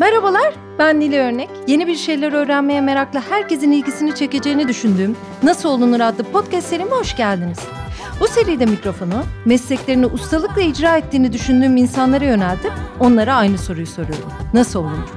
Merhabalar, ben Nili Örnek. Yeni bir şeyler öğrenmeye meraklı herkesin ilgisini çekeceğini düşündüğüm Nasıl Olunur adlı podcast serime hoş geldiniz. Bu seride mikrofonu mesleklerini ustalıkla icra ettiğini düşündüğüm insanlara yöneltip onlara aynı soruyu soruyorum. Nasıl olunur?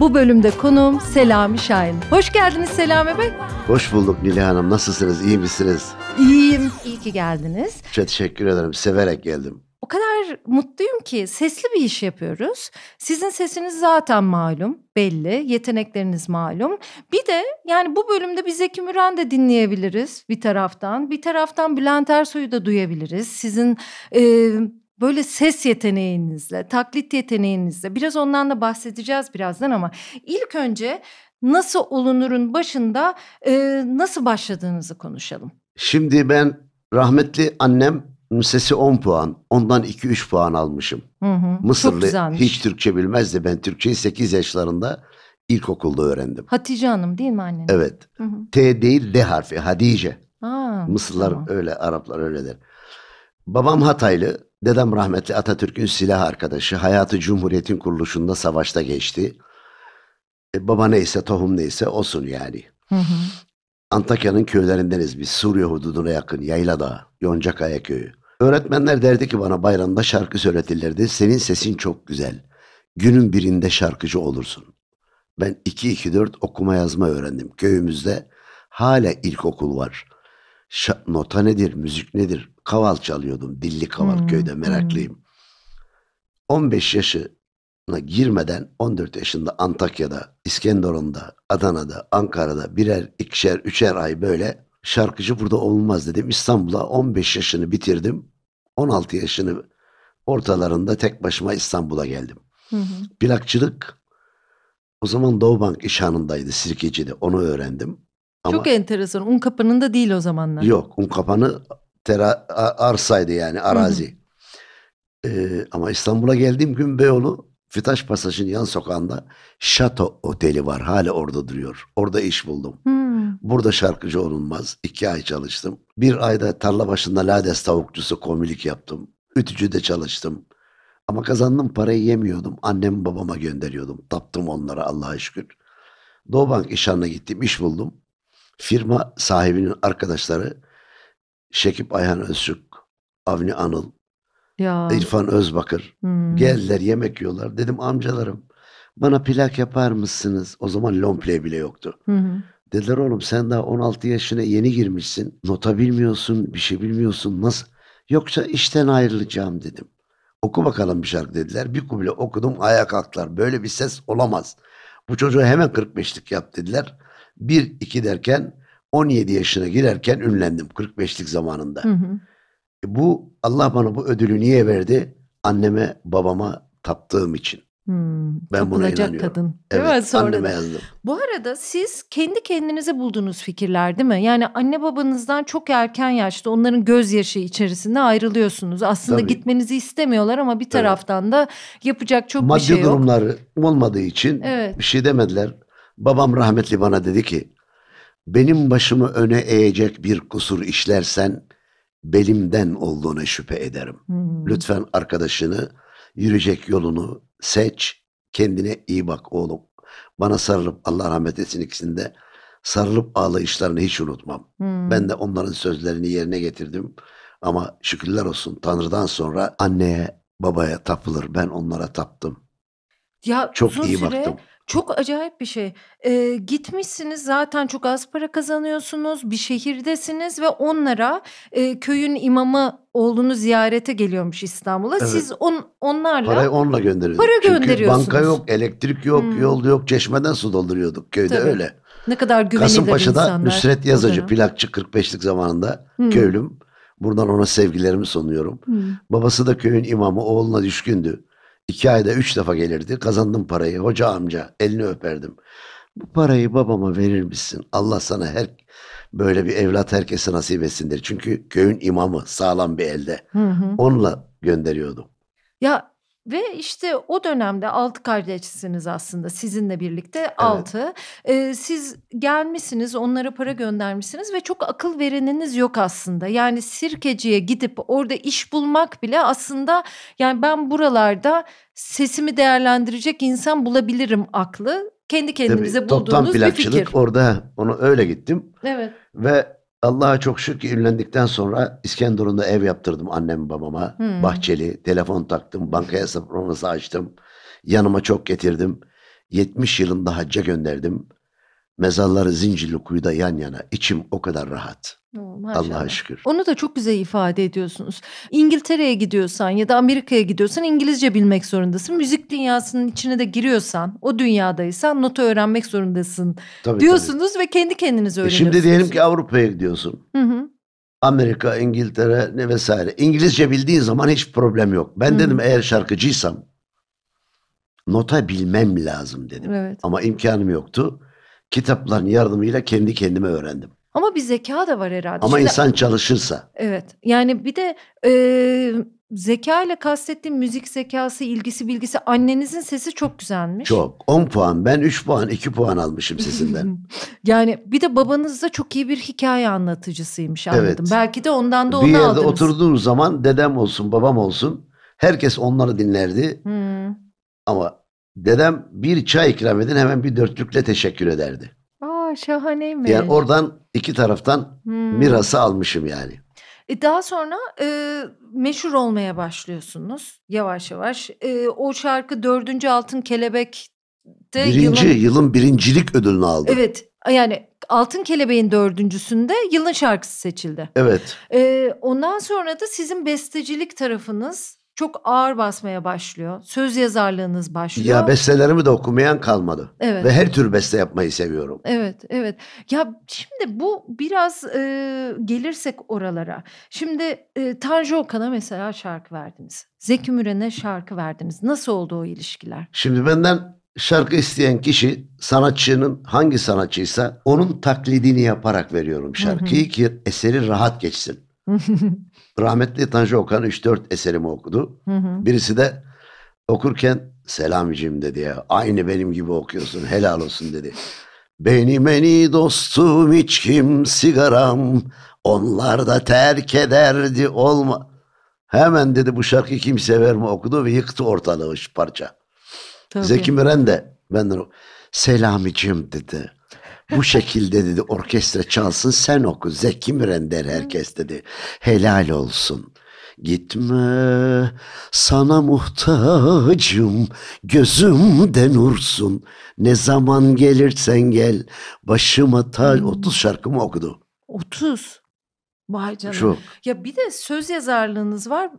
Bu bölümde konuğum Selami Şahin. Hoş geldiniz Selami Bey. Hoş bulduk Nilay Hanım. Nasılsınız? İyi misiniz? İyiyim. İyi ki geldiniz. Çok teşekkür ederim. Severek geldim. O kadar mutluyum ki sesli bir iş yapıyoruz. Sizin sesiniz zaten malum, belli, yetenekleriniz malum. Bir de yani bu bölümde bir Zeki Müren de dinleyebiliriz bir taraftan. Bir taraftan Bülent Ersoy'u da duyabiliriz. Sizin e, böyle ses yeteneğinizle, taklit yeteneğinizle biraz ondan da bahsedeceğiz birazdan ama ilk önce nasıl olunurun başında e, nasıl başladığınızı konuşalım. Şimdi ben rahmetli annem sesi 10 puan, ondan 2-3 puan almışım. Hı hı. Mısırlı hiç Türkçe bilmezdi. Ben Türkçeyi 8 yaşlarında ilkokulda öğrendim. Hatice Hanım değil mi annen? Evet. Hı hı. T değil D harfi Hadice. Aa, Mısırlar tamam. öyle, Araplar öyle der. Babam Hataylı, dedem rahmetli Atatürk'ün silah arkadaşı. Hayatı Cumhuriyet'in kuruluşunda savaşta geçti. E, baba neyse, tohum neyse olsun yani. Hı hı. Antakya'nın köylerindeniz biz. Suriye hududuna yakın Yaylada, Yoncakaya köyü. Öğretmenler derdi ki bana bayramda şarkı söyletirlerdi. Senin sesin çok güzel. Günün birinde şarkıcı olursun. Ben 2-2-4 okuma yazma öğrendim. Köyümüzde hala ilkokul var. Ş- nota nedir, müzik nedir? Kaval çalıyordum. Dilli kaval hmm, köyde meraklıyım. Hmm. 15 yaşına girmeden 14 yaşında Antakya'da, İskenderun'da, Adana'da, Ankara'da birer, ikişer, üçer ay böyle şarkıcı burada olmaz dedim. İstanbul'a 15 yaşını bitirdim. 16 yaşını ortalarında tek başıma İstanbul'a geldim. Hı hı. Plakçılık o zaman Doğubank işhanındaydı Sirkeci'de onu öğrendim. Ama Çok enteresan. Un kapanında değil o zamanlar. Yok un kapanı tera, arsaydı yani arazi. Hı hı. Ee, ama İstanbul'a geldiğim gün Beyoğlu Fitaş Pasajı'nın yan sokağında Şato Oteli var. Hala orada duruyor. Orada iş buldum. Hı. Burada şarkıcı olunmaz. İki ay çalıştım. Bir ayda tarla başında lades tavukçusu komilik yaptım. Ütücüde çalıştım. Ama kazandığım parayı yemiyordum. Annem babama gönderiyordum. Taptım onlara Allah'a şükür. Doğubank işhanına gittim. iş buldum. Firma sahibinin arkadaşları Şekip Ayhan Özçuk, Avni Anıl, ya. İrfan Özbakır. Hmm. Geldiler yemek yiyorlar. Dedim amcalarım bana plak yapar mısınız? O zaman long play bile yoktu. Hı Dediler oğlum sen daha 16 yaşına yeni girmişsin. Nota bilmiyorsun, bir şey bilmiyorsun. Nasıl? Yoksa işten ayrılacağım dedim. Oku bakalım bir şarkı dediler. Bir kuble okudum ayağa kalktılar. Böyle bir ses olamaz. Bu çocuğa hemen 45'lik yap dediler. Bir iki derken 17 yaşına girerken ünlendim 45'lik zamanında. Hı hı. E bu Allah bana bu ödülü niye verdi? Anneme babama taptığım için. Hmm, ben buna inanıyorum. kadın. Evet, değil mi? Sonra anneme yazdım. Bu arada siz kendi kendinize bulduğunuz fikirler değil mi? Yani anne babanızdan çok erken yaşta onların gözyaşı içerisinde ayrılıyorsunuz. Aslında Tabii. gitmenizi istemiyorlar ama bir taraftan evet. da yapacak çok Maddi bir şey yok. Maddi durumları olmadığı için evet. bir şey demediler. Babam rahmetli bana dedi ki benim başımı öne eğecek bir kusur işlersen belimden olduğuna şüphe ederim. Hmm. Lütfen arkadaşını yürüyecek yolunu seç, kendine iyi bak oğlum. Bana sarılıp Allah rahmet etsin ikisinde sarılıp ağlayışlarını hiç unutmam. Hmm. Ben de onların sözlerini yerine getirdim. Ama şükürler olsun Tanrı'dan sonra anneye babaya tapılır. Ben onlara taptım. Ya Çok iyi süre baktım. Çok acayip bir şey. Eee, gitmişsiniz zaten çok az para kazanıyorsunuz, bir şehirdesiniz ve onlara, eee, köyün imamı oğlunu ziyarete geliyormuş İstanbul'a. Evet. Siz on onlarla Parayı onunla gönderiyoruz. para Çünkü banka yok, elektrik yok, Hımm. yol yok. Çeşmeden su dolduruyorduk köyde Tabii. öyle. Ne kadar güvenilir Kasımpaşa'da insanlar Nusret Yazıcı plakçı 45'lik zamanında Hımm. köylüm. Buradan ona sevgilerimi sunuyorum. Hımm. Babası da köyün imamı, oğluna düşkündü. İki ayda üç defa gelirdi. Kazandım parayı. Hoca amca elini öperdim. Bu parayı babama verir misin? Allah sana her böyle bir evlat herkese nasip etsindir. Çünkü köyün imamı sağlam bir elde. Hı hı. Onunla gönderiyordum. Ya Ve işte o dönemde altı kardeşsiniz aslında sizinle birlikte altı. Ee, siz gelmişsiniz onlara para göndermişsiniz ve çok akıl vereniniz yok aslında. Yani sirkeciye gidip orada iş bulmak bile aslında yani ben buralarda sesimi değerlendirecek insan bulabilirim aklı. Kendi kendinize Tabii, toptan bulduğunuz bir plakçılık fikir. orada onu öyle gittim Evet. ve Allah'a çok şükür ünlendikten sonra İskenderun'da ev yaptırdım annem babama. Hmm. Bahçeli, telefon taktım, banka hesaplaması açtım. Yanıma çok getirdim. 70 yılında hacca gönderdim. Mezarları Zincirli Kuyu'da yan yana. İçim o kadar rahat. Allah'a şükür. Onu da çok güzel ifade ediyorsunuz. İngiltere'ye gidiyorsan ya da Amerika'ya gidiyorsan İngilizce bilmek zorundasın. Müzik dünyasının içine de giriyorsan, o dünyadaysan nota öğrenmek zorundasın Tabii, diyorsunuz ve kendi kendinize tabii. E öğreniyorsunuz. Şimdi diyelim ki Avrupa'ya gidiyorsun. Hı hı. Amerika, İngiltere ne vesaire. İngilizce bildiğin zaman hiç problem yok. Ben Hı. dedim eğer şarkıcıysam nota bilmem lazım dedim. Evet. Ama imkanım yoktu. Kitapların yardımıyla kendi kendime öğrendim. Ama bir zeka da var herhalde. Ama Şimdi- insan çalışırsa Evet. Yani bir de e, zeka ile kastettiğim müzik zekası, ilgisi, bilgisi annenizin sesi çok güzelmiş. çok. 10 puan ben 3 puan 2 puan almışım sesinden. yani bir de babanız da çok iyi bir hikaye anlatıcısıymış anladım. Evet. Belki de ondan da bir onu yerde aldınız. oturduğum zaman dedem olsun babam olsun herkes onları dinlerdi. Hmm. Ama dedem bir çay ikram edin hemen bir dörtlükle teşekkür ederdi. Aa şahaneymiş. Yani oradan iki taraftan Hmm. mirası almışım yani. E daha sonra e, meşhur olmaya başlıyorsunuz yavaş yavaş. E, o şarkı dördüncü Altın Kelebek'te Birinci yılın... yılın birincilik ödülünü aldım. Evet yani Altın Kelebek'in dördüncüsünde yılın şarkısı seçildi. Evet. E, ondan sonra da sizin bestecilik tarafınız çok ağır basmaya başlıyor. Söz yazarlığınız başlıyor. Ya bestelerimi de okumayan kalmadı. Evet. Ve her tür beste yapmayı seviyorum. Evet, evet. Ya şimdi bu biraz e, gelirsek oralara. Şimdi e, Tanju Okan'a mesela şarkı verdiniz. Zeki Müren'e şarkı verdiniz. Nasıl oldu o ilişkiler? Şimdi benden şarkı isteyen kişi sanatçının hangi sanatçıysa onun taklidini yaparak veriyorum şarkıyı ki eseri rahat geçsin. Rahmetli Tanju Okan 3-4 eserimi okudu. Hı hı. Birisi de okurken selamicim dedi ya. Aynı benim gibi okuyorsun helal olsun dedi. Benim en iyi dostum içkim sigaram onlar da terk ederdi olma. Hemen dedi bu şarkıyı kim sever mi okudu ve yıktı ortalığı şu parça. Tabii. Zeki Müren de benden selamicim dedi. Bu şekilde dedi orkestra çalsın sen oku. Zeki Müren der herkes dedi. Helal olsun. Gitme sana muhtacım gözümde nursun. Ne zaman gelirsen gel başıma. Hmm. 30 şarkımı okudu. 30. Vay canına. Şu Ya bir de söz yazarlığınız var.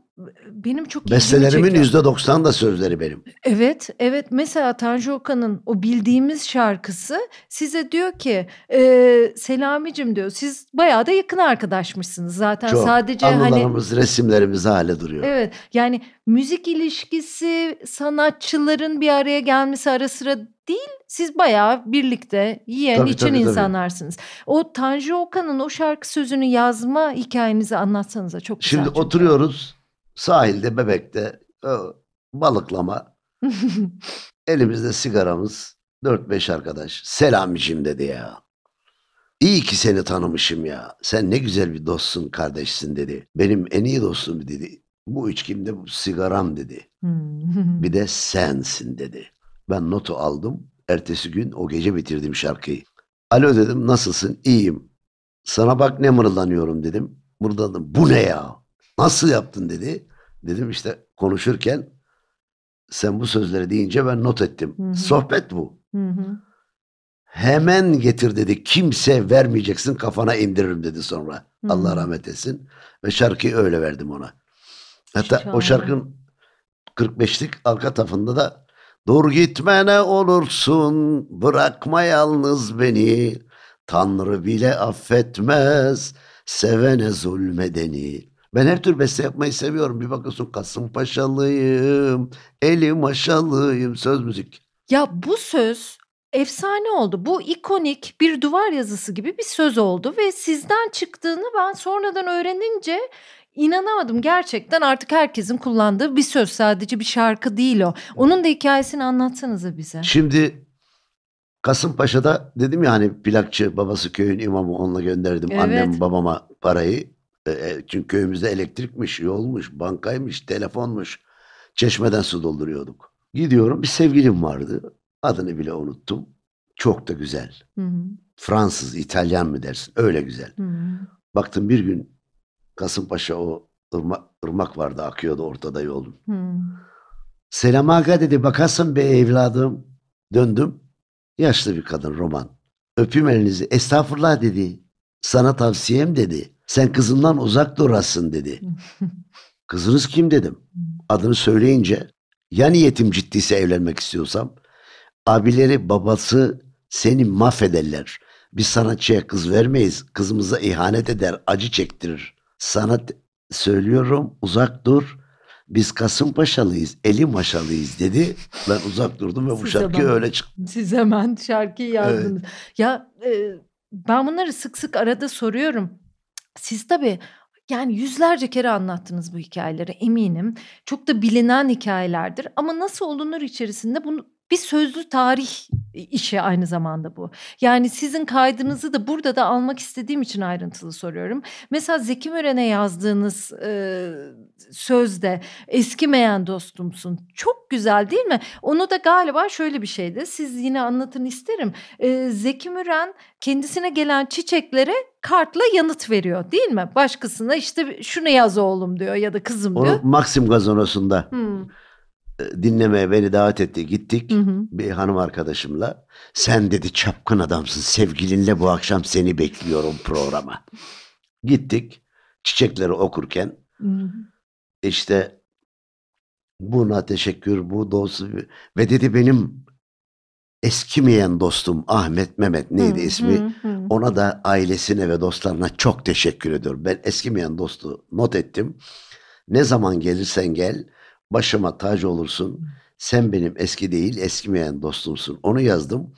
Benim çok bestelerimin çekiyor. %90 da sözleri benim. Evet, evet. Mesela Tanju Okan'ın o bildiğimiz şarkısı size diyor ki e, Selamicim diyor. Siz bayağı da yakın arkadaşmışsınız zaten. Çok. Sadece hani Anılarımız, resimlerimiz hala duruyor. evet yani müzik ilişkisi sanatçıların bir araya gelmesi ara sıra değil. Siz bayağı birlikte yiyen Tabii, için tabii, tabii. insanlarsınız. O Tanju Okan'ın o şarkı sözünü yazma hikayenizi anlatsanıza çok güzel. Şimdi oturuyoruz sahilde, bebekte e, balıklama. Elimizde sigaramız. 4-5 arkadaş. Selamicim dedi ya. İyi ki seni tanımışım ya. Sen ne güzel bir dostsun, kardeşsin dedi. Benim en iyi dostum dedi. Bu içkimde bu sigaram dedi. Hmm. Bir de sensin dedi. Ben notu aldım. Ertesi gün o gece bitirdim şarkıyı. Alo dedim nasılsın? İyiyim. Sana bak ne mırıldanıyorum dedim. Mırıldandım. Bu ne ya? Nasıl yaptın dedi. Dedim işte konuşurken sen bu sözleri deyince ben not ettim. Hı hı. Sohbet bu. Hı hı. Hemen getir dedi. Kimse vermeyeceksin kafana indiririm dedi sonra. Hı. Allah rahmet etsin. Ve şarkıyı öyle verdim ona. Hatta Şahane. o şarkının 45'lik arka tarafında da Dur gitme ne olursun bırakma yalnız beni Tanrı bile affetmez sevene zulmedeni. Ben her tür beste yapmayı seviyorum. Bir bakıyorsun Kasımpaşalıyım, elim aşalıyım söz müzik. Ya bu söz efsane oldu. Bu ikonik bir duvar yazısı gibi bir söz oldu ve sizden çıktığını ben sonradan öğrenince İnanamadım gerçekten artık herkesin kullandığı bir söz sadece bir şarkı değil o. Onun da hikayesini anlatsanıza bize. Şimdi Kasımpaşa'da dedim ya hani plakçı babası köyün imamı onunla gönderdim Evet. annem babama parayı. E, e, çünkü köyümüzde elektrikmiş, yolmuş, bankaymış, telefonmuş. Çeşmeden su dolduruyorduk. Gidiyorum bir sevgilim vardı. Adını bile unuttum. Çok da güzel. Hı hı, Fransız, İtalyan mı dersin? Öyle güzel. hı hı. Baktım bir gün Kasımpaşa o ırmak, ırmak vardı akıyordu ortada yolun. Hı. Selam Aga dedi bakasın be evladım. Döndüm. Yaşlı bir kadın roman. Öpeyim elinizi. Estağfurullah dedi. Sana tavsiyem dedi. Sen kızından uzak durasın dedi. Kızınız kim dedim. Adını söyleyince ya niyetim ciddiyse evlenmek istiyorsam abileri babası seni mahvederler. Biz sanatçıya kız vermeyiz. Kızımıza ihanet eder, acı çektirir. Sana t- söylüyorum uzak dur. Biz Kasımpaşalıyız, eli maşalıyız dedi. Ben uzak durdum ve bu Size şarkı öyle çıktı. Siz hemen şarkıyı yazdınız. Ya e, ben bunları sık sık arada soruyorum. Siz tabii yani yüzlerce kere anlattınız bu hikayeleri eminim. Çok da bilinen hikayelerdir ama nasıl olunur içerisinde bunu bir sözlü tarih işi aynı zamanda bu. Yani sizin kaydınızı da burada da almak istediğim için ayrıntılı soruyorum. Mesela Zeki Müren'e yazdığınız e, sözde eskimeyen dostumsun. Çok güzel değil mi? Onu da galiba şöyle bir şeydi. Siz yine anlatın isterim. Ee, Zeki Müren kendisine gelen çiçeklere kartla yanıt veriyor değil mi? Başkasına işte şunu yaz oğlum diyor ya da kızım diyor. Onu Maxim Gazinosu'nda Hmm, e, dinlemeye beni davet etti. Gittik. hı hı. bir hanım arkadaşımla. Sen dedi çapkın adamsın. Sevgilinle bu akşam seni bekliyorum programa. Gittik. Çiçekleri okurken Hı. işte buna teşekkür bu dostu ve dedi benim eskimeyen dostum Ahmet Mehmet neydi Hı, ismi? hı, hı. Ona da ailesine ve dostlarına çok teşekkür ediyorum. Ben eskimeyen dostu not ettim. Ne zaman gelirsen gel başıma tac olursun. Sen benim eski değil eskimeyen dostumsun. Onu yazdım.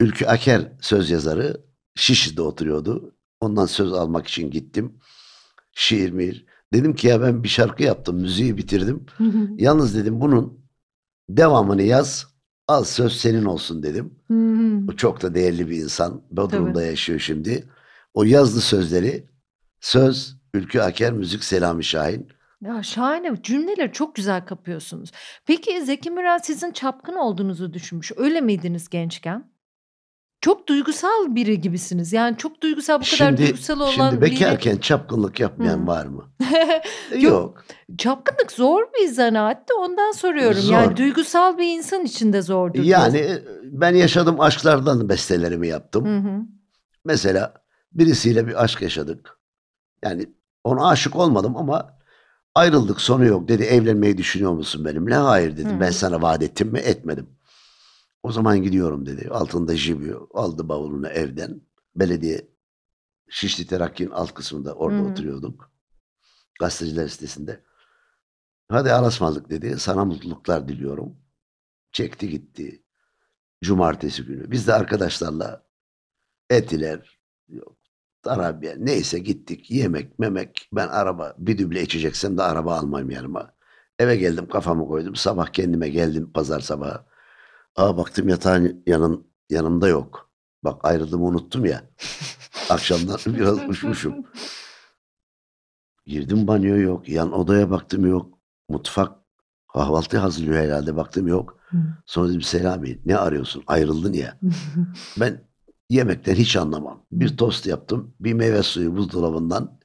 Ülkü Aker söz yazarı Şişli'de oturuyordu. Ondan söz almak için gittim. Şiir mir. Dedim ki ya ben bir şarkı yaptım. Müziği bitirdim. Hı hı. Yalnız dedim bunun devamını yaz. Al söz senin olsun dedim. Hı. O çok da değerli bir insan. Bodrum'da Tabii. yaşıyor şimdi. O yazdı sözleri. Söz Ülkü Aker, müzik Selami Şahin. Ya şahane cümleleri çok güzel kapıyorsunuz. Peki Zeki Müren sizin çapkın olduğunuzu düşünmüş. Öyle miydiniz gençken? Çok duygusal biri gibisiniz. Yani çok duygusal bu kadar duygusal olan şimdi biri. bekarken çapkınlık yapmayan Hı. var mı? Yok. Yok. Çapkınlık zor bir zanaat da ondan soruyorum. Zor. Yani duygusal bir insan için de zordur. Yani e, ben yaşadığım aşklardan bestelerimi yaptım. Hı hı. Mesela birisiyle bir aşk yaşadık. Yani ona aşık olmadım ama ayrıldık sonu yok dedi. Evlenmeyi düşünüyor musun benimle? Hayır dedim. Hı. Ben sana vaat ettim mi? Etmedim. O zaman gidiyorum dedi. Altında jibi aldı bavulunu evden. Belediye Şişli Terakki'nin alt kısmında orada Hı oturuyorduk. Gazeteciler sitesinde. Hadi alasmalık dedi. Sana mutluluklar diliyorum. Çekti gitti. Cumartesi günü. Biz de arkadaşlarla etiler, yok, Tarabya neyse gittik. Yemek, memek. Ben araba bir düble içeceksem de araba almayayım yanıma. Eve geldim kafamı koydum. Sabah kendime geldim pazar sabahı. Aa baktım yatağın yanın, yanımda yok. Bak ayrıldığımı unuttum ya. Akşamdan biraz uçmuşum. Girdim banyo yok. Yan odaya baktım yok. Mutfak kahvaltı hazırlıyor herhalde. Baktım yok. Sonra dedim Selami ne arıyorsun? Ayrıldın ya. Ben yemekten hiç anlamam. Bir tost yaptım. Bir meyve suyu buzdolabından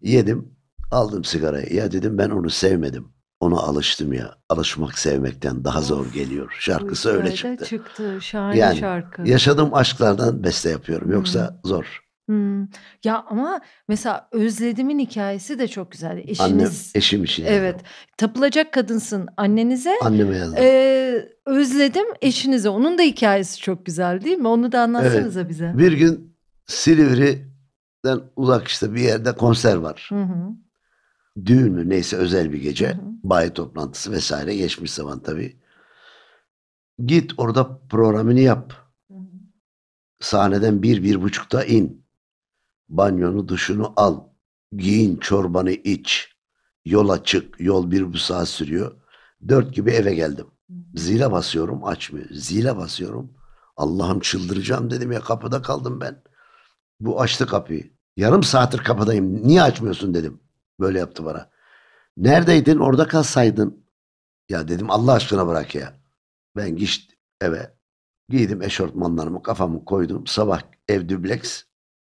yedim. Aldım sigarayı. Ya dedim ben onu sevmedim. Ona alıştım ya. Alışmak sevmekten daha zor geliyor. Şarkısı öyle çıktı. çıktı. Şahane Yani şarkı. Yaşadığım aşklardan beste yapıyorum. Yoksa zor. Hmm. Ya ama mesela Özledim'in hikayesi de çok güzel. Annem, Eşiniz eşim için evet tapılacak kadınsın annenize. Anneme yazdım. Ee, özledim eşinize. Onun da hikayesi çok güzel değil mi? Onu da anlatsanıza bize. Bir gün Silivri'den uzak işte bir yerde konser var. Hı hı. Düğün mü neyse özel bir gece. Hı hı. Bayi toplantısı vesaire geçmiş zaman tabii. Git orada programını yap. Hı hı. Sahneden bir, bir buçukta in. Banyonu, duşunu al. giyin çorbanı iç. Yola çık. Yol bir bu saat sürüyor. Dört gibi eve geldim. Zile basıyorum açmıyor. Zile basıyorum. Allah'ım çıldıracağım dedim ya kapıda kaldım ben. Bu açtı kapıyı. Yarım saattir kapıdayım. Niye açmıyorsun dedim. Böyle yaptı bana. Neredeydin? Orada kalsaydın. Ya dedim Allah aşkına bırak ya. Ben geçtim eve. Giydim eşortmanlarımı kafamı koydum. Sabah ev dübleks.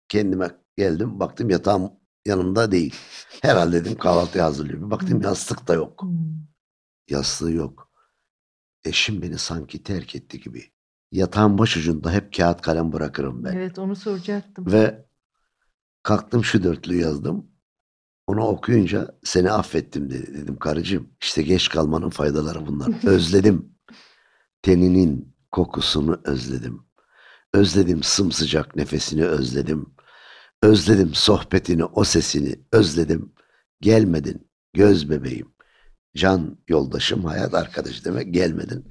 Kendime geldim. Baktım yatağım yanımda değil. Herhalde dedim kahvaltı hazırlıyor. Bir baktım yastık da yok. Hmm. Yastığı yok. Eşim beni sanki terk etti gibi. Yatağın başucunda hep kağıt kalem bırakırım ben. Evet onu soracaktım. Ve kalktım şu dörtlüyü yazdım. Onu okuyunca seni affettim dedi. Dedim karıcığım işte geç kalmanın faydaları bunlar. Özledim. Teninin kokusunu özledim. Özledim sımsıcak nefesini özledim. Özledim sohbetini, o sesini özledim. Gelmedin göz bebeğim. Can yoldaşım, hayat arkadaşı demek gelmedin.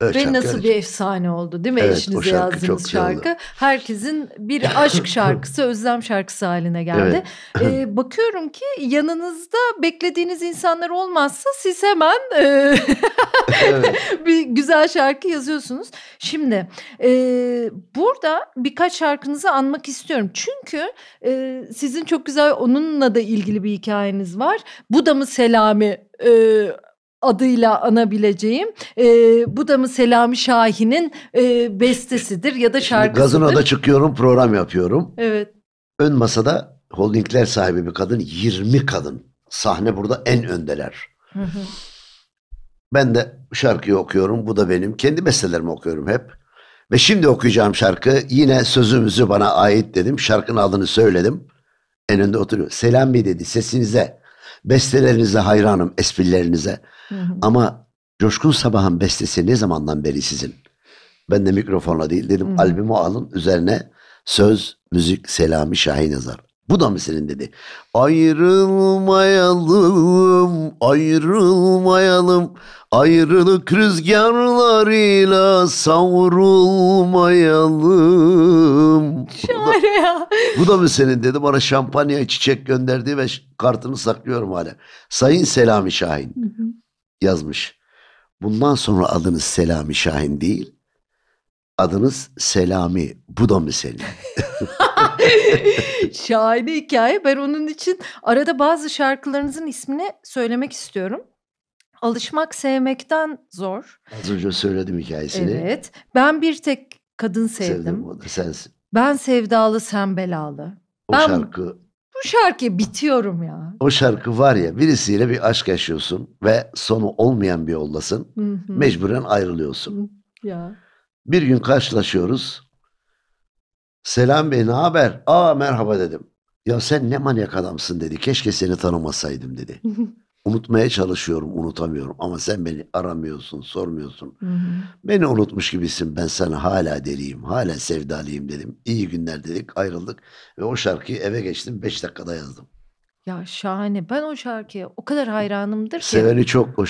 Öyle Ve şarkı nasıl bir efsane oldu değil mi Evet, eşinize şarkı yazdığınız güzel oldu. şarkı? Herkesin bir aşk şarkısı, özlem şarkısı haline geldi. Ee, bakıyorum ki yanınızda beklediğiniz insanlar olmazsa siz hemen e, Evet. bir güzel şarkı yazıyorsunuz. Şimdi e, burada birkaç şarkınızı anmak istiyorum. Çünkü e, sizin çok güzel onunla da ilgili bir hikayeniz var. Bu da mı Selami e, adıyla anabileceğim. E, bu da mı Selami Şahin'in e, bestesidir ya da şarkısıdır. gazinoda çıkıyorum, program yapıyorum. Evet. Ön masada holdingler sahibi bir kadın, 20 kadın. Sahne burada en öndeler. Hı hı. Ben de şarkıyı okuyorum. Bu da benim. Kendi bestelerimi okuyorum hep. Ve şimdi okuyacağım şarkı yine sözümüzü bana ait dedim. Şarkının adını söyledim. En önde oturuyor. Selam Bey dedi sesinize, bestelerinize hayranım, esprilerinize. Hı hı. Ama Coşkun Sabah'ın bestesi ne zamandan beri sizin? Ben de mikrofonla değil dedim. Hı. Albümü alın üzerine söz, müzik Selami Şahin yazar. Bu da mı senin dedi. Ayrılmayalım, ayrılmayalım. Ayrılık rüzgarlarıyla savrulmayalım. Şahane ya. Bu da mı senin dedi. Bana şampanya çiçek gönderdi ve kartını saklıyorum hala. Sayın Selami Şahin Hı hı. yazmış. Bundan sonra adınız Selami Şahin değil. Adınız Selami. Bu da mı senin? Şahane hikaye. Ben onun için arada bazı şarkılarınızın ismini söylemek istiyorum. Alışmak sevmekten zor. Az önce söyledim hikayesini. Evet. Ben bir tek kadın sevdim. Sevdim. O da sensin. Ben sevdalı sen belalı. O Ben- şarkı Bu şarkıya bitiyorum ya. o şarkı var ya birisiyle bir aşk yaşıyorsun ve sonu olmayan bir yoldasın. Hı hı. Mecburen ayrılıyorsun. Ya. Bir gün karşılaşıyoruz. Selam Bey ne haber? Aa merhaba dedim. Ya sen ne manyak adamsın dedi. Keşke seni tanımasaydım dedi. Unutmaya çalışıyorum unutamıyorum ama sen beni aramıyorsun sormuyorsun. Hı hı. Beni unutmuş gibisin ben sana hala deliyim hala sevdalıyım dedim. İyi günler dedik ayrıldık ve o şarkıyı eve geçtim 5 dakikada yazdım. Ya şahane. Ben o şarkıya o kadar hayranımdır ki. Seveni çok o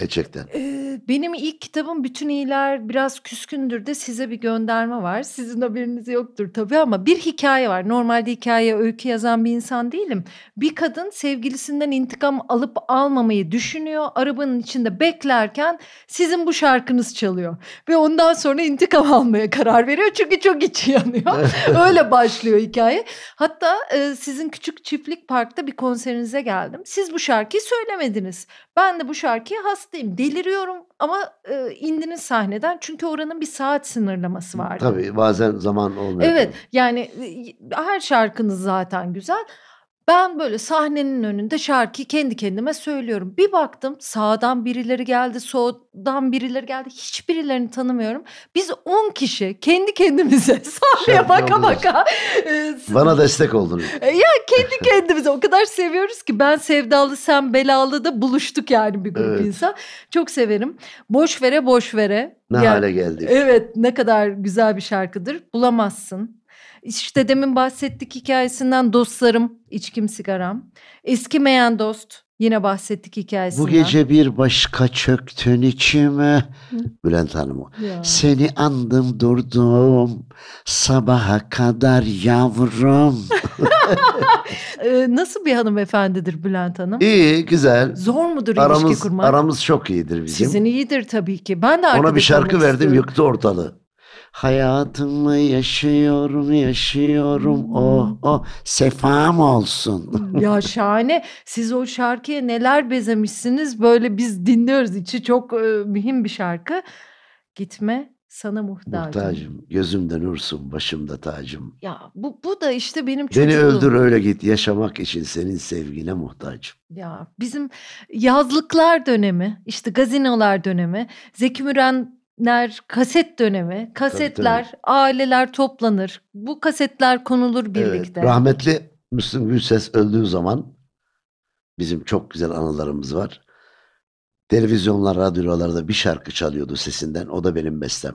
gerçekten. Ee, benim ilk kitabım Bütün İyiler Biraz Küskündür de size bir gönderme var. Sizin haberiniz yoktur tabii ama bir hikaye var. Normalde hikaye öykü yazan bir insan değilim. Bir kadın sevgilisinden intikam alıp almamayı düşünüyor. Arabanın içinde beklerken sizin bu şarkınız çalıyor. Ve ondan sonra intikam almaya karar veriyor. Çünkü çok içi yanıyor. Öyle başlıyor hikaye. Hatta e, sizin küçük çiftlik parkta bir konserinize geldim. Siz bu şarkıyı söylemediniz. Ben de bu şarkıya hastayım. Deliriyorum ama e, indiniz sahneden çünkü oranın bir saat sınırlaması vardı. Tabii bazen zaman olmuyor. Evet yani e, her şarkınız zaten güzel. Ben böyle sahnenin önünde şarkıyı kendi kendime söylüyorum. Bir baktım sağdan birileri geldi, soldan birileri geldi. Hiçbirilerini tanımıyorum. Biz 10 kişi kendi kendimize sahneye Şarkı baka oldular. baka e, Bana destek oldun. e, Ya kendi kendimize o kadar seviyoruz ki ben sevdalı sen belalı da buluştuk yani bir grup Evet. insan. Çok severim. Boş vere boş vere. Ne Yani- hale geldik. Evet ne kadar güzel bir şarkıdır. Bulamazsın. İşte demin bahsettik hikayesinden dostlarım, içkim sigaram. Eskimeyen dost yine bahsettik hikayesinden. Bu gece bir başka çöktün içime. Bülent Hanım. Ya. Seni andım durdum sabaha kadar yavrum. Ee, nasıl bir hanımefendidir Bülent Hanım? İyi, güzel. Zor mudur ilişki Aramız kurmak? aramız çok iyidir bizim. Sizin iyidir tabii ki. Ben de Ona bir şarkı verdim istiyorum. yıktı ortalığı. Hayatımı yaşıyorum, yaşıyorum. Oh, oh, sefam olsun. Ya şahane. Siz o şarkıya neler bezemişsiniz. Böyle biz dinliyoruz. İçi çok e, mühim bir şarkı. Gitme sana muhtacım. Muhtacım, gözümde nursun, başımda tacım. Ya bu, bu da işte benim çocukluğum. Beni öldür öyle git, yaşamak için senin sevgine muhtacım. Ya bizim yazlıklar dönemi, işte gazinolar dönemi, Zeki Mürenler kaset dönemi, kasetler, aileler toplanır. Bu kasetler konulur birlikte. Evet, rahmetli Müslüm Gülses öldüğü zaman bizim çok güzel anılarımız var. Televizyonlar, radyolarda bir şarkı çalıyordu sesinden. O da benim bestem.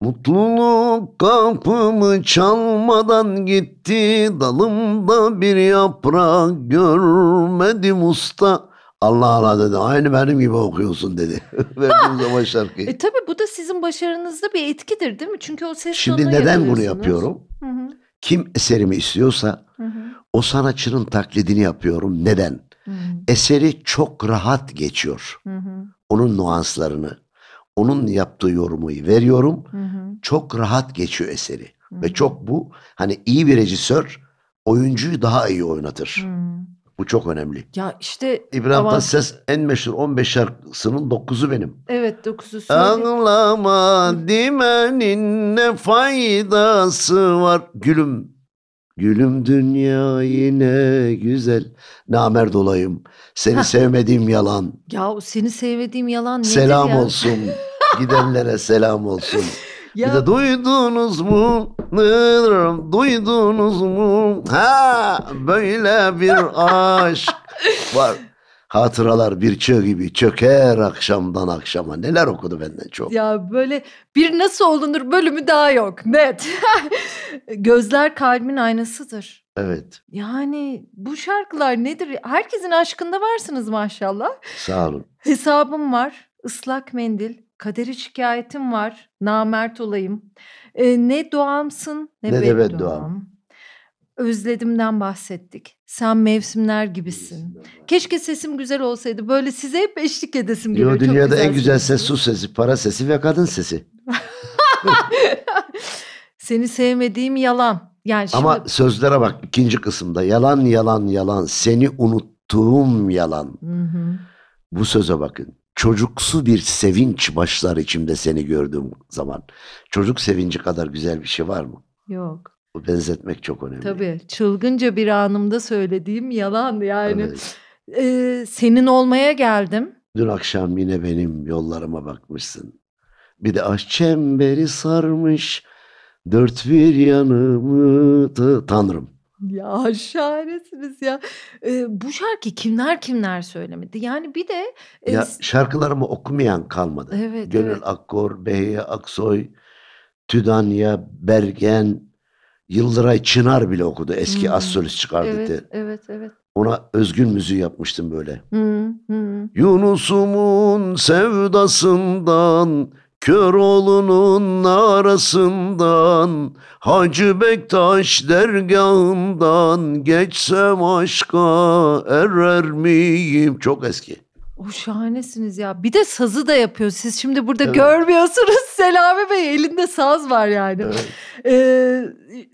Mutluluk kapımı çalmadan gitti Dalımda bir yaprak görmedim usta Allah Allah dedi aynı benim gibi okuyorsun dedi. Verdiğim zaman şarkıyı. E tabii bu da sizin başarınızda bir etkidir değil mi? Çünkü o ses Şimdi neden bunu yapıyorum? Hı hı, Kim eserimi istiyorsa hı hı, o sanatçının taklidini yapıyorum. Neden? hı hı, Eseri çok rahat geçiyor. hı hı, Onun nuanslarını, onun yaptığı yorumu veriyorum. hı hı, Çok rahat geçiyor eseri. hı Ve hı, çok bu hani iyi bir rejisör oyuncuyu daha iyi oynatır. hı. Bu çok önemli. Ya işte İbrahim Avantaj- Tatlıses en meşhur 15 şarkısının 9'u benim. evet dokuzu söyle. Ağlama demenin ne faydası var gülüm. Gülüm dünya yine güzel. Namerd olayım. Seni sevmediğim yalan. Ya seni sevmediğim yalan nedir Selam ya? olsun. Gidenlere selam olsun. Ya Bir de duydunuz mu? Duydunuz mu? Ha böyle bir aşk var. Hatıralar bir çığ gibi çöker akşamdan akşama. Neler okudu benden çok. Ya böyle bir nasıl olunur bölümü daha yok net. Gözler kalbin aynasıdır. Evet. Yani bu şarkılar nedir? Herkesin aşkında varsınız maşallah. Sağ olun. Hesabım var, ıslak mendil, kaderi şikayetim var, namert olayım. Ee, ne duamsın ne, Ne bedduam. bedduam. Özledimden bahsettik. Sen mevsimler gibisin. Keşke sesim güzel olsaydı. Böyle size hep eşlik edesim geliyor. Yo, dünyada en güzel ses su sesi, para sesi ve kadın sesi. Seni sevmediğim yalan. Yani şimdi Ama sözlere bak ikinci kısımda. Yalan yalan yalan seni unuttuğum yalan. Hı hı. Bu söze bakın. Çocuksu bir sevinç başlar içimde seni gördüğüm zaman. Çocuk sevinci kadar güzel bir şey var mı? yok. Bu benzetmek çok önemli. Tabii çılgınca bir anımda söylediğim yalan yani. Evet. Ee, senin olmaya geldim. Dün akşam yine benim yollarıma bakmışsın. Bir de aşk çemberi sarmış dört bir yanımı ta- tanrım. Ya şahanesiniz ya. Ee, bu şarkı kimler kimler söylemedi. Yani bir de e, Ya şarkılarımı okumayan kalmadı. evet Gönül evet. Akkor, Behiye Aksoy, Tüdanya, Bergen, Yıldıray Çınar bile okudu. Eski Hmm. az solist çıkardı. Evet de. evet evet. Ona özgün müziği yapmıştım böyle. Hı, hı. Yunus'umun sevdasından Kör oğlunun arasından Hacı Bektaş dergahından Geçsem aşka erer miyim? Çok eski. O şahanesiniz ya. Bir de sazı da yapıyor. Siz şimdi burada Evet. görmüyorsunuz. Selami Bey elinde saz var yani. Evet. Ee,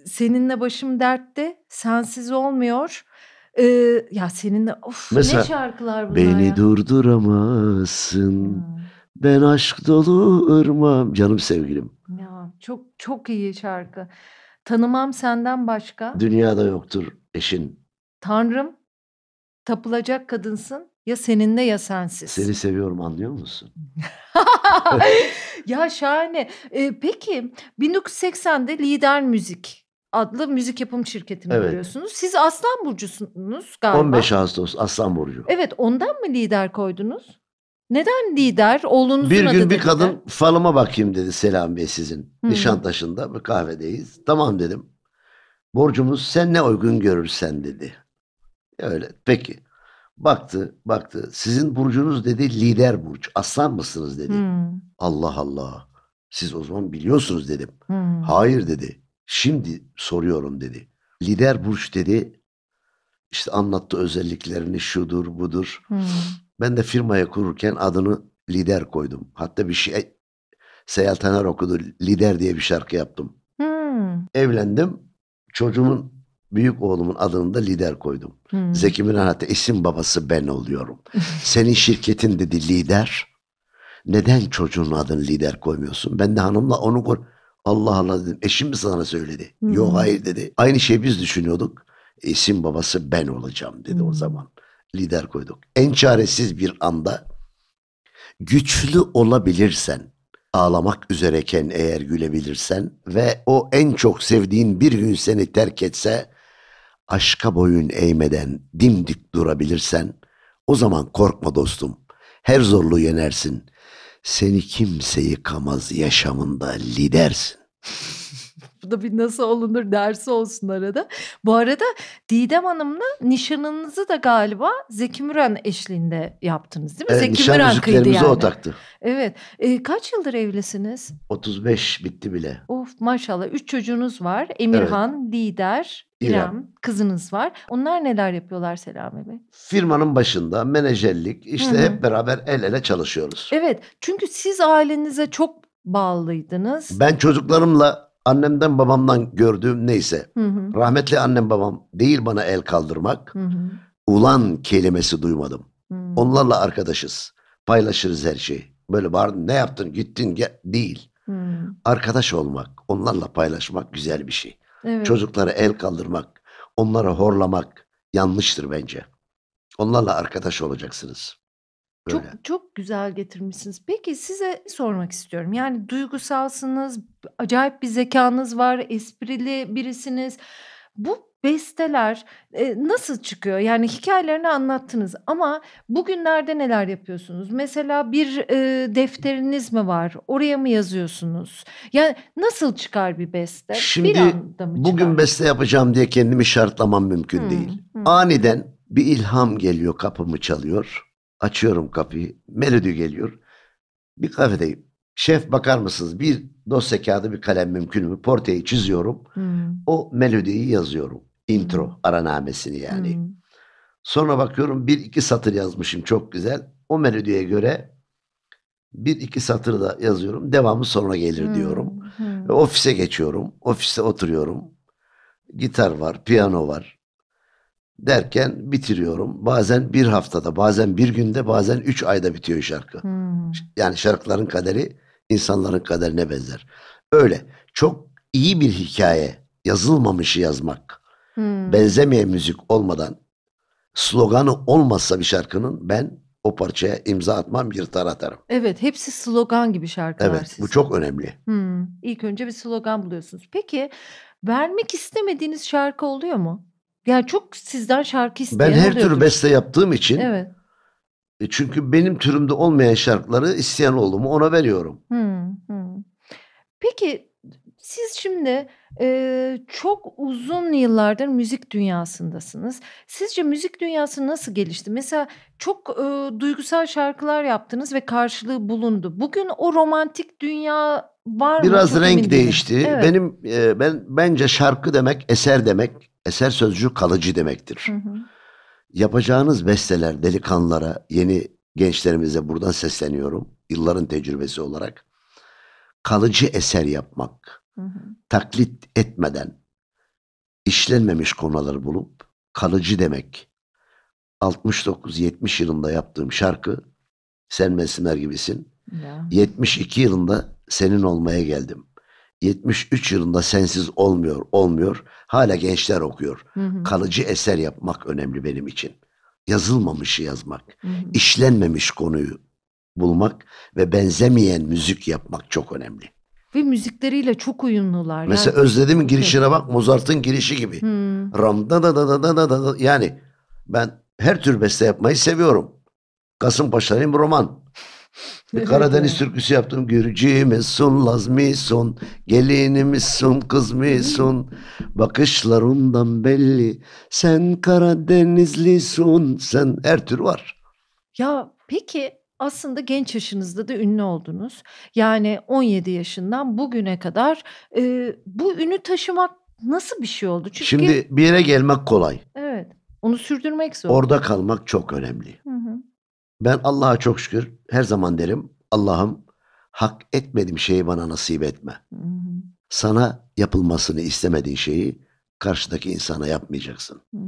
seninle başım dertte, sensiz olmuyor. Ee, ya seninle of Mesela, ne şarkılar bunlar Beni ya. durduramazsın. Hmm, Ben aşk dolu ırmam. Canım sevgilim. ya çok çok iyi şarkı. Tanımam senden başka. Dünyada yoktur eşin. Tanrım, tapılacak kadınsın. Ya seninle ya sensiz. Seni seviyorum anlıyor musun? ya şahane. Ee, peki 1980'de Lider Müzik adlı müzik yapım şirketini Evet. kuruyorsunuz. Siz Aslan Burcu'sunuz galiba. 15 Ağustos Aslan Burcu. Evet ondan mı lider koydunuz? Neden lider? Oğlunuzun Bir gün bir lider. kadın falıma bakayım dedi Selam Bey sizin. Hı. Nişantaşı'nda bir kahvedeyiz. Tamam dedim. Borcumuz sen ne uygun görürsen dedi. Öyle peki. Baktı baktı. Sizin burcunuz dedi lider burç. Aslan mısınız dedi. Hmm, Allah Allah. Siz o zaman biliyorsunuz dedim. hmm. Hayır dedi. Şimdi soruyorum dedi. Lider burç dedi. İşte anlattı özelliklerini şudur budur. Hımm. Ben de firmayı kururken adını Lider koydum. Hatta bir şey Seyal Taner okudu. Lider diye bir şarkı yaptım. Hımm. Evlendim. Çocuğumun büyük oğlumun adını da Lider koydum. Hımm. Zeki Müren hatta isim babası ben oluyorum. Senin şirketin dedi lider. Neden çocuğun adını lider koymuyorsun? Ben de hanımla onu koy. Allah Allah dedim. Eşim mi sana söyledi? Hı. Yok hayır dedi. Aynı şeyi biz düşünüyorduk. İsim babası ben olacağım dedi o Hı. zaman. Lider koyduk. En çaresiz bir anda güçlü olabilirsen, ağlamak üzereyken eğer gülebilirsen ve o en çok sevdiğin bir gün seni terk etse, aşka boyun eğmeden dimdik durabilirsen, o zaman korkma dostum. Her zorluğu yenersin. Seni kimse yıkamaz yaşamında lidersin. Bu da bir nasıl olunur dersi olsun arada. Bu arada Didem Hanım'la nişanınızı da galiba Zeki Müren eşliğinde yaptınız değil mi? Evet, Zeki nişan Müren kıydı yani. o taktı. Evet. Eee, kaç yıldır evlisiniz? 35 bitti bile. Of maşallah 3 çocuğunuz var. Emirhan, Lider, İrem, İrem. kızınız var. Onlar neler yapıyorlar Selami Bey? Firmanın başında menajerlik işte Hı hı. hep beraber el ele çalışıyoruz. Evet çünkü siz ailenize çok bağlıydınız. Ben çocuklarımla annemden babamdan gördüğüm neyse Hı hı. rahmetli annem babam değil bana el kaldırmak Hı hı. ulan kelimesi duymadım. Hı. Onlarla arkadaşız. Paylaşırız her şeyi. Böyle bağırdın ne yaptın gittin gel değil. Hı. Arkadaş olmak, onlarla paylaşmak güzel bir şey. Evet. Çocuklara el kaldırmak, onlara horlamak yanlıştır bence. Onlarla arkadaş olacaksınız. Çok Böyle. çok güzel getirmişsiniz. Peki size sormak istiyorum. Yani duygusalsınız, acayip bir zekanız var, esprili birisiniz. Bu besteler e, nasıl çıkıyor? Yani hikayelerini anlattınız ama bugünlerde neler yapıyorsunuz? Mesela bir e, defteriniz mi var? Oraya mı yazıyorsunuz? Yani nasıl çıkar bir beste? Şimdi bir anda mı Bugün çıkar? beste yapacağım diye kendimi şartlamam mümkün Hı, değil. hı. Aniden bir ilham geliyor kapımı çalıyor. Açıyorum kapıyı. Melodi geliyor. Bir kafedeyim. Şef bakar mısınız? Bir dosya kağıdı bir kalem mümkün mü? Porteyi çiziyorum. Hı, O melodiyi yazıyorum. Intro, Hı. aranamesini yani. hı. Sonra bakıyorum bir iki satır yazmışım çok güzel. O melodiye göre bir iki satır da yazıyorum. Devamı sonra gelir diyorum. Hı, hı. Ve ofise geçiyorum. Ofiste oturuyorum. Gitar var, piyano var. Derken bitiriyorum. Bazen bir haftada, bazen bir günde, bazen üç ayda bitiyor şarkı. Hı. Yani şarkıların kaderi insanların kaderine benzer. Öyle. Çok iyi bir hikaye, yazılmamışı yazmak, Hı. benzemeyen müzik olmadan, sloganı olmazsa bir şarkının ben o parçaya imza atmam, yırtar atarım. Evet, hepsi slogan gibi şarkılar Evet, bu sizin. çok önemli. Hımm. İlk önce bir slogan buluyorsunuz. Peki, vermek istemediğiniz şarkı oluyor mu? Yani çok sizden şarkı Ben isteyen her tür oluyordur. beste yaptığım için Evet. E Çünkü benim türümde olmayan şarkıları isteyen oldu mu ona veriyorum. Hımm, hımm. Peki, siz şimdi, eee, çok uzun yıllardır müzik dünyasındasınız. Sizce müzik dünyası nasıl gelişti? Mesela çok, ııı, duygusal şarkılar yaptınız ve karşılığı bulundu. Bugün o romantik dünya var mı? Biraz Çok emin renk değişti. Evet. Benim e, ben bence şarkı demek eser demek. Eser sözcüğü kalıcı demektir. Hı hı. Yapacağınız besteler delikanlılara, yeni gençlerimize buradan sesleniyorum. Yılların tecrübesi olarak. Kalıcı eser yapmak. Hı hı. Taklit etmeden işlenmemiş konuları bulup kalıcı demek. 69-70 yılında yaptığım şarkı Sen Mesimer gibisin. Ya. 72 yılında senin olmaya geldim. 73 yılında sensiz olmuyor, olmuyor. Hala gençler okuyor. Hı hı. Kalıcı eser yapmak önemli benim için. Yazılmamışı yazmak, hı hı. işlenmemiş konuyu bulmak ve benzemeyen müzik yapmak çok önemli. Ve müzikleriyle çok uyumlular. Mesela yani... Özledim'in girişine bak Mozart'ın girişi gibi. Hmm. Ram da da da da da da da yani ben her tür beste yapmayı seviyorum. Kasım Kasımpaşa'nın roman. Evet Karadeniz ya. türküsü yaptım. Gürcümüzsun, Lazmısun, gelinimizsun, kız mısın? Bakışlarından belli. Sen Karadenizlisun. Sen her tür var. Ya, peki, aslında genç yaşınızda da ünlü oldunuz. Yani 17 yaşından bugüne kadar, eee, bu ünü taşımak nasıl bir şey oldu? Çünkü Şimdi bir yere gelmek kolay. Evet. Onu sürdürmek zor. Orada kalmak çok önemli. Hı. Ben Allah'a çok şükür her zaman derim Allah'ım hak etmediğim şeyi bana nasip etme. Hı hı. Sana yapılmasını istemediğin şeyi karşıdaki insana yapmayacaksın. Hı.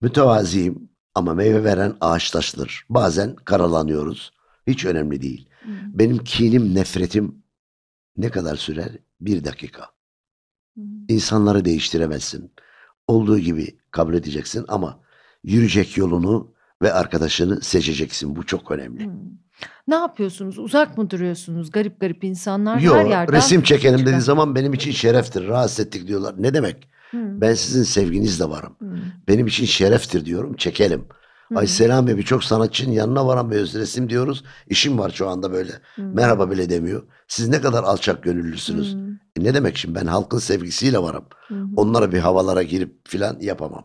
Mütevaziyim ama meyve veren ağaç taşılır. Bazen karalanıyoruz. Hiç önemli değil. Hı. Benim kinim, nefretim ne kadar sürer? Bir dakika. Hı. İnsanları değiştiremezsin. Olduğu gibi kabul edeceksin ama yürüyecek yolunu ve arkadaşını seçeceksin. Bu çok önemli. Hı. Ne yapıyorsunuz? Uzak mı duruyorsunuz? Garip garip insanlar her Yok yerden. resim çekelim dediği zaman benim için şereftir. Rahatsız ettik diyorlar. Ne demek? Hı. Ben sizin sevginizle varım. Hı. Benim için şereftir diyorum. Çekelim. Hı. Ay Selami birçok sanatçının yanına varamıyoruz resim diyoruz. İşim var şu anda böyle. Hı. Merhaba bile demiyor. Siz ne kadar alçak gönüllüsünüz. Hı. E ne demek şimdi ben halkın sevgisiyle varım. Hı. Onlara bir havalara girip filan yapamam.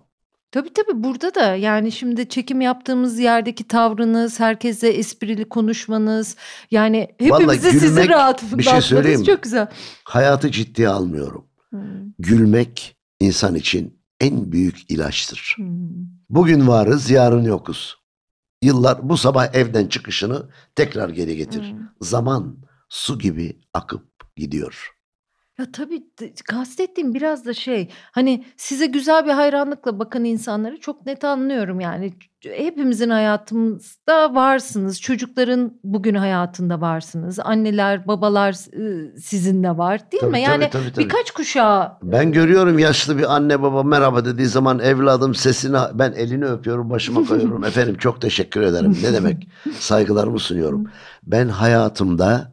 Tabii tabii burada da yani şimdi çekim yaptığımız yerdeki tavrınız, herkese esprili konuşmanız yani hepimizi gülmek, rahatlıkla bir şey söyleyeyim mi? çok güzel. Hayatı ciddiye almıyorum. Hı. Gülmek insan için en büyük ilaçtır. Hı. Bugün varız, yarın yokuz. Yıllar bu sabah evden çıkışını tekrar geri getir. Hı. Zaman su gibi akıp gidiyor. Ya tabii kastettiğim biraz da şey hani size güzel bir hayranlıkla bakan insanları çok net anlıyorum yani hepimizin hayatımızda varsınız çocukların bugün hayatında varsınız anneler babalar e, sizin de var değil Tabii, mi tabii, yani tabii, tabii. birkaç kuşağı Ben görüyorum yaşlı bir anne baba merhaba dediği zaman evladım sesini ben elini öpüyorum başıma koyuyorum. Efendim çok teşekkür ederim. Ne demek? Saygılarımı sunuyorum. Ben hayatımda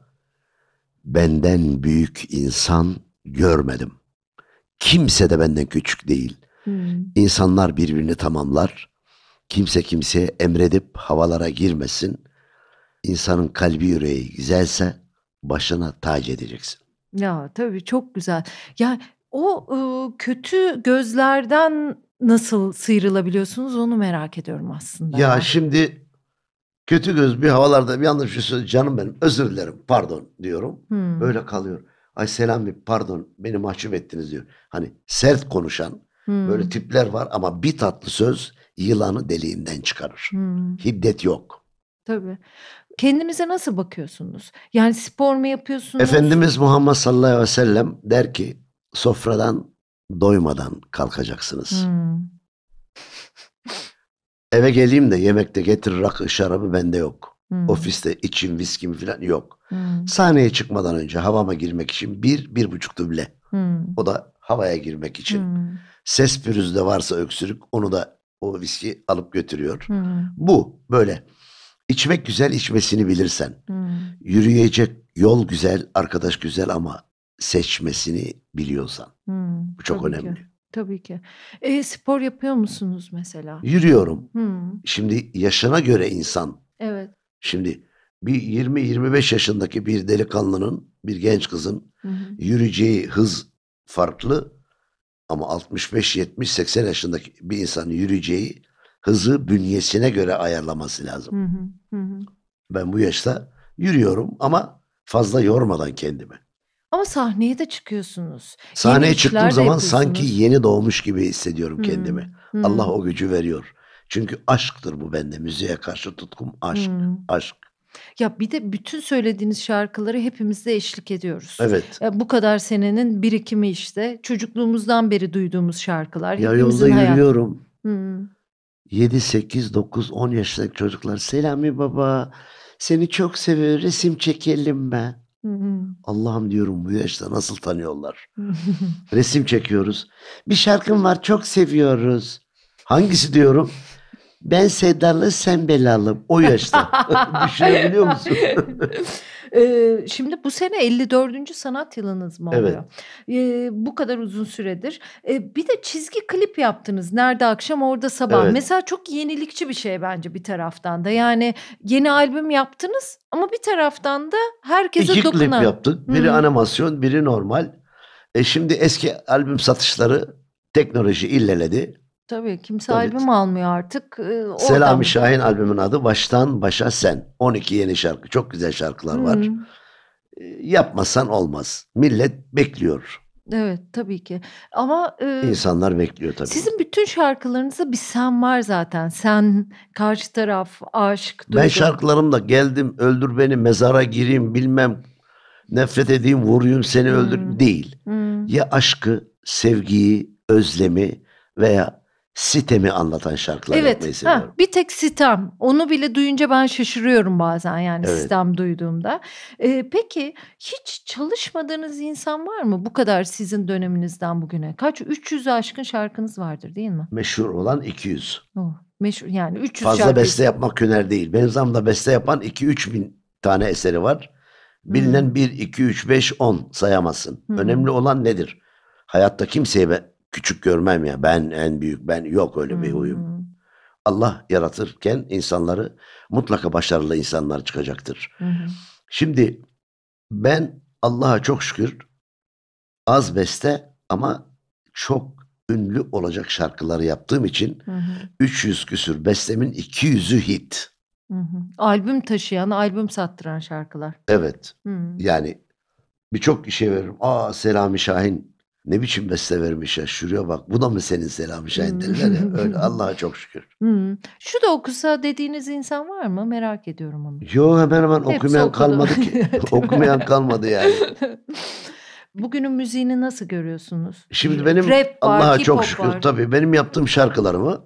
benden büyük insan görmedim. Kimse de benden küçük değil. Hmm. İnsanlar birbirini tamamlar. Kimse kimseye emredip havalara girmesin. İnsanın kalbi yüreği güzelse başına tac edeceksin. Ya tabii çok güzel. Ya o e, kötü gözlerden nasıl sıyrılabiliyorsunuz onu merak ediyorum aslında. Ya ben. şimdi kötü göz bir havalarda bir anda bir şey söylüyor. Canım benim özür dilerim pardon diyorum. Hmm. Böyle kalıyor. Ay Selami pardon beni mahcup ettiniz diyor. Hani sert konuşan Hmm. böyle tipler var ama bir tatlı söz yılanı deliğinden çıkarır. Hmm. Hiddet yok. Tabii. Kendinize nasıl bakıyorsunuz? Yani spor mu yapıyorsunuz? Efendimiz Muhammed sallallahu aleyhi ve sellem der ki sofradan doymadan kalkacaksınız. Hmm. Eve geleyim de yemekte getir rakı şarabı bende yok. Hmm. Ofiste içim viskim falan yok. Hmm. Sahneye çıkmadan önce havama girmek için bir, bir buçuk duble. Hmm. O da havaya girmek için. Hmm. Ses pürüzde varsa öksürük onu da o viski alıp götürüyor. Hmm. Bu böyle. İçmek güzel içmesini bilirsen. Hmm. Yürüyecek yol güzel, arkadaş güzel ama seçmesini biliyorsan. Hmm. Bu çok Tabii ki, önemli. Tabii ki. E, spor yapıyor musunuz mesela? Yürüyorum. Hmm. Şimdi yaşına göre insan. Evet. Şimdi bir 20-25 yaşındaki bir delikanlının, bir genç kızın Hı hı. yürüyeceği hız farklı ama 65-70-80 yaşındaki bir insanın yürüyeceği hızı bünyesine göre ayarlaması lazım. Hı hı. Hı hı. Ben bu yaşta yürüyorum ama fazla yormadan kendimi. Ama sahneye de çıkıyorsunuz. Sahneye çıktığım zaman sanki yeni doğmuş gibi hissediyorum Hmm. kendimi. Hmm. Allah o gücü veriyor. Çünkü aşktır bu bende. Müziğe karşı tutkum aşk. Hmm. Aşk. Ya bir de bütün söylediğiniz şarkıları hepimiz de eşlik ediyoruz. Evet. E, Bu kadar senenin birikimi işte. Çocukluğumuzdan beri duyduğumuz şarkılar. Ya yolda hayat- yürüyorum. Hmm. 7, 8, 9, 10 yaşındaki çocuklar Selami baba seni çok seviyor resim çekelim be. Hı hı. Allah'ım diyorum bu yaşta nasıl tanıyorlar. Resim çekiyoruz. Bir şarkım var çok seviyoruz. Hangisi diyorum? Ben Sedalı sen belalım. O yaşta. Düşünebiliyor musun? Şimdi bu sene 54. sanat yılınız mı Evet. oluyor? Ee, bu kadar uzun süredir. Ee, bir de çizgi klip yaptınız. Nerede akşam orada sabah. Evet. Mesela çok yenilikçi bir şey bence bir taraftan da. Yani yeni albüm yaptınız ama bir taraftan da herkese İki dokunan. klip yaptık. Biri Hı. animasyon, biri normal. E şimdi eski albüm satışları teknoloji illeledi. Tabii kimse Tabii. albüm almıyor artık. Ee, oradan- Selami Şahin albümün adı Baştan Başa Sen. 12 yeni şarkı. Çok güzel şarkılar var. Hı. E, Yapmasan olmaz. Millet bekliyor. Evet tabii ki. Ama e, İnsanlar bekliyor tabii. sizin bütün şarkılarınızda bir sen var zaten. Sen, karşı taraf, aşk, Ben duygu. şarkılarımda geldim öldür beni mezara gireyim bilmem nefret edeyim vurayım seni öldür Hmm. değil. Hmm. Ya aşkı, sevgiyi, özlemi veya sitemi anlatan şarkılar yapmayı Evet, seviyorum. ha, bir tek sitem. Onu bile duyunca ben şaşırıyorum bazen yani Evet. sitem duyduğumda. Ee, peki hiç çalışmadığınız insan var mı bu kadar sizin döneminizden bugüne? Kaç? 300 aşkın şarkınız vardır değil mi? Meşhur olan 200. Oh, meşhur yani 300 Fazla şarkı. beste yapmak hüner değil. Benim zamanımda beste yapan 2-3 bin tane eseri var. Bilinen Hmm. 1, 2, 3, 5, 10 sayamazsın. Hmm. Önemli olan nedir? Hayatta kimseyi ben küçük görmem ya. Ben en büyük, ben yok öyle bir huyum. Hmm, Allah yaratırken insanları mutlaka başarılı insanlar çıkacaktır. hı hı. Şimdi ben Allah'a çok şükür az beste ama çok ünlü olacak şarkıları yaptığım için Hı hı, 300 küsür bestemin 200'ü hit. hı hı. Albüm taşıyan, albüm sattıran şarkılar. Evet. Hı. Yani birçok kişiye veririm. Aa Selami Şahin ne biçim beste vermiş ya. Şuraya bak. Bu da mı senin Selami Şahin Hmm. derler ya. Öyle Allah'a çok şükür. Hı. Şu da okusa dediğiniz insan var mı? Merak ediyorum onu. Yo hemen hemen Hepsi okumayan okudu. kalmadı ki. Okumayan kalmadı yani. Bugünün müziğini nasıl görüyorsunuz? Şimdi benim Rap Allah'a çok şükür var. tabii benim yaptığım şarkılarımı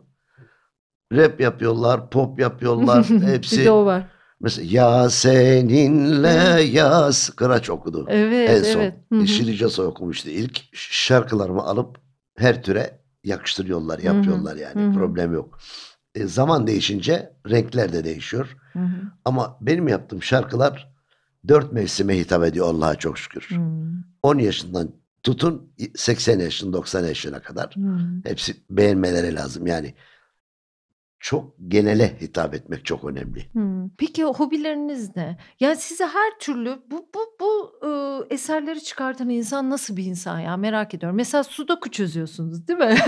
rap yapıyorlar, pop yapıyorlar. bir hepsi de o var. Mesela ya seninle yaz Kıraç okudu. Evet, en son. evet. Hı okumuştu ilk. Şarkılarımı alıp her türe yakıştırıyorlar, yapıyorlar yani. hı hı. Problem yok. E, zaman değişince renkler de değişiyor. Hı hı. Ama benim yaptığım şarkılar dört mevsime hitap ediyor Allah'a çok şükür. Hı. 10 yaşından tutun 80 yaşın 90 yaşına kadar. Hı. Hepsi beğenmeleri lazım. Yani çok genele hitap etmek çok önemli. Hı. Peki hobileriniz ne? Yani size her türlü bu bu bu e, eserleri çıkartan insan nasıl bir insan ya merak ediyorum. Mesela sudoku çözüyorsunuz değil mi?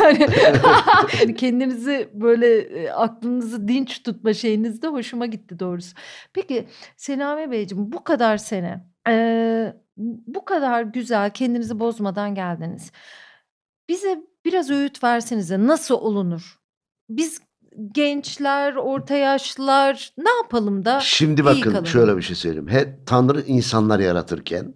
Yani kendinizi böyle e, aklınızı dinç tutma şeyiniz de hoşuma gitti doğrusu. Peki Selami Beyciğim bu kadar sene e, bu kadar güzel kendinizi bozmadan geldiniz. Bize biraz öğüt versenize nasıl olunur? Biz gençler, orta yaşlılar ne yapalım da Şimdi bakın kalalım? şöyle bir şey söyleyeyim. Her Tanrı insanlar yaratırken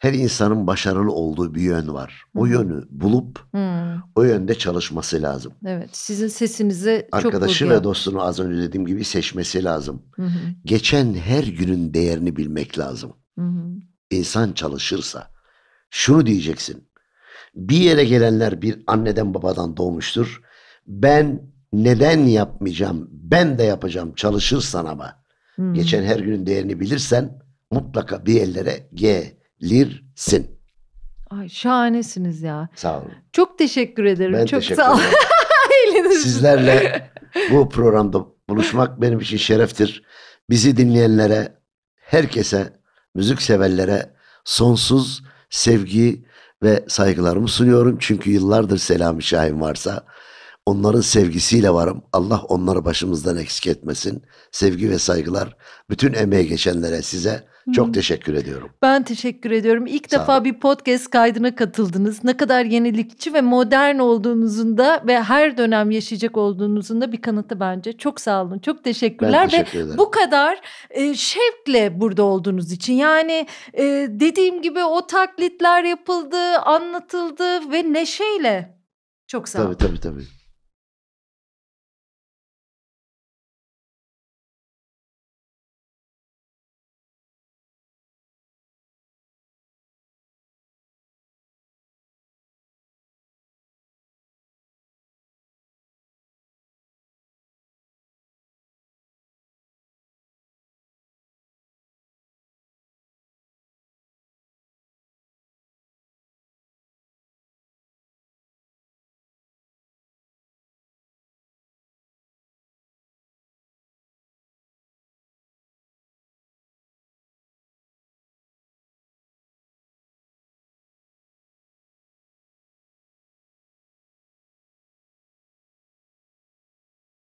her insanın başarılı olduğu bir yön var. O Hı hı. yönü bulup Hmm, o yönde çalışması lazım. evet sizin sesinizi çok Arkadaşı vurgulayan. ve dostunu az önce dediğim gibi seçmesi lazım. Hı hı, Geçen her günün değerini bilmek lazım. hı hı. İnsan çalışırsa şunu diyeceksin. Bir yere gelenler bir anneden babadan doğmuştur. Ben neden yapmayacağım? Ben de yapacağım. Çalışırsan ama. Hı. Geçen her günün değerini bilirsen mutlaka bir yerlere gelirsin. Ay şahanesiniz ya. Sağ olun. Çok teşekkür ederim. Ben çok teşekkür sağ olun. Sizlerle bu programda buluşmak benim için şereftir. Bizi dinleyenlere, herkese, müzik severlere sonsuz sevgi ve saygılarımı sunuyorum. Çünkü yıllardır Selami Şahin varsa onların sevgisiyle varım. Allah onları başımızdan eksik etmesin. Sevgi ve saygılar bütün emeğe geçenlere size çok teşekkür ediyorum. Ben teşekkür ediyorum. İlk Sağ defa olun. bir podcast kaydına katıldınız. Ne kadar yenilikçi ve modern olduğunuzun da ve her dönem yaşayacak olduğunuzun da bir kanıtı bence. Çok sağ olun. Çok Ben teşekkürler ve teşekkür ederim. bu kadar e, şevkle burada olduğunuz için. Yani e, dediğim gibi o taklitler yapıldı, anlatıldı ve neşeyle. Çok sağ olun. Tabii tabii tabii.